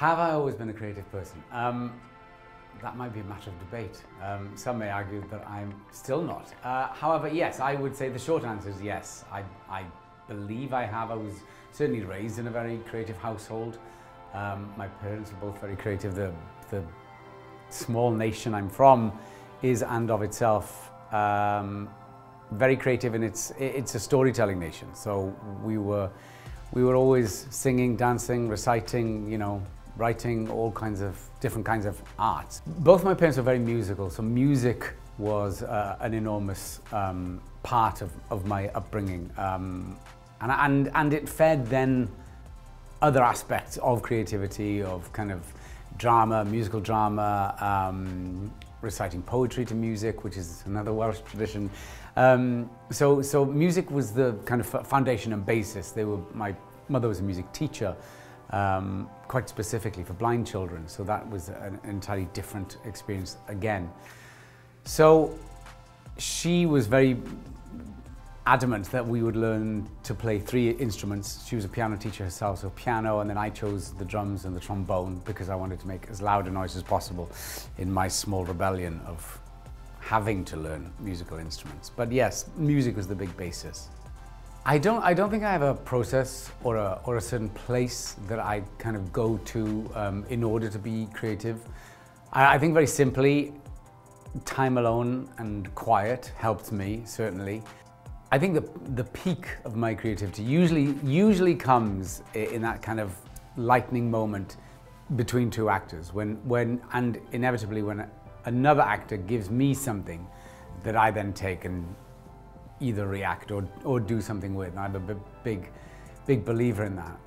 Have I always been a creative person? Um, that might be a matter of debate. Um, some may argue that I'm still not. Uh, however, yes, I would say the short answer is yes. I, I believe I have. I was certainly raised in a very creative household. Um, my parents were both very creative. The, the small nation I'm from is and of itself um, very creative and it's, it's a storytelling nation. So we were, we were always singing, dancing, reciting, you know, writing all kinds of different kinds of arts. Both my parents were very musical, so music was uh, an enormous um, part of, of my upbringing. Um, and, and, and it fed then other aspects of creativity, of kind of drama, musical drama, um, reciting poetry to music, which is another Welsh tradition. Um, so, so music was the kind of foundation and basis. They were, my mother was a music teacher, um, quite specifically for blind children. So that was an entirely different experience again. So she was very adamant that we would learn to play three instruments. She was a piano teacher herself, so piano, and then I chose the drums and the trombone because I wanted to make as loud a noise as possible in my small rebellion of having to learn musical instruments. But yes, music was the big basis. I don't, I don't think I have a process or a, or a certain place that I kind of go to um, in order to be creative. I, I think very simply, time alone and quiet helped me, certainly. I think the, the peak of my creativity usually, usually comes in that kind of lightning moment between two actors, when, when, and inevitably when another actor gives me something that I then take and either react or, or do something with. And I'm a big, big believer in that.